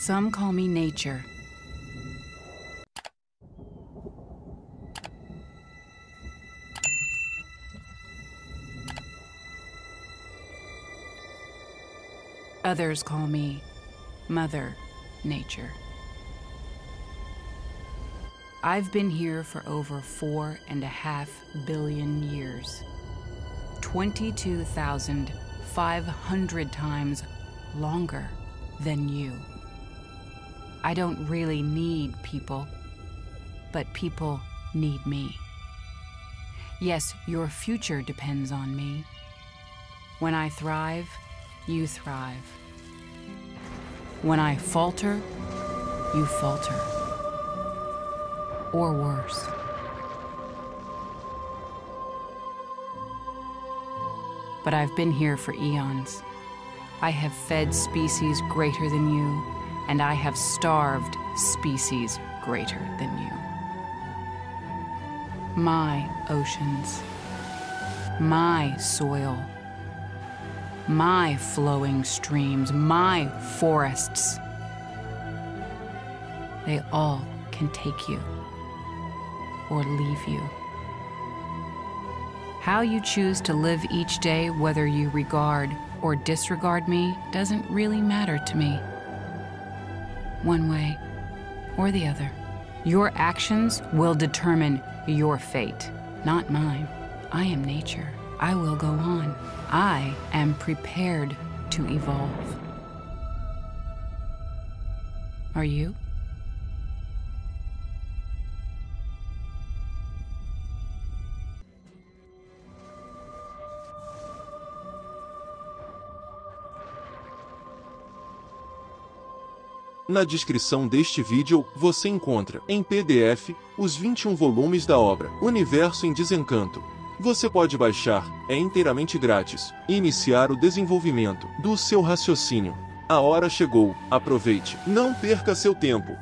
Some call me nature. Others call me Mother Nature. I've been here for over four and a half billion years. 22,500 times longer than you. I don't really need people, but people need me. Yes, your future depends on me. When I thrive, you thrive. When I falter, you falter. Or worse. But I've been here for eons. I have fed species greater than you, and I have starved species greater than you. My oceans, my soil, my flowing streams, my forests. They all can take you or leave you. How you choose to live each day, whether you regard or disregard me, doesn't really matter to me. One way or the other. Your actions will determine your fate, not mine. I am nature. I will go on. I am prepared to evolve. Are you? Na descrição deste vídeo, você encontra, em PDF, os 21 volumes da obra Universo em Desencanto. Você pode baixar, é inteiramente grátis, e iniciar o desenvolvimento do seu raciocínio. A hora chegou, aproveite, não perca seu tempo.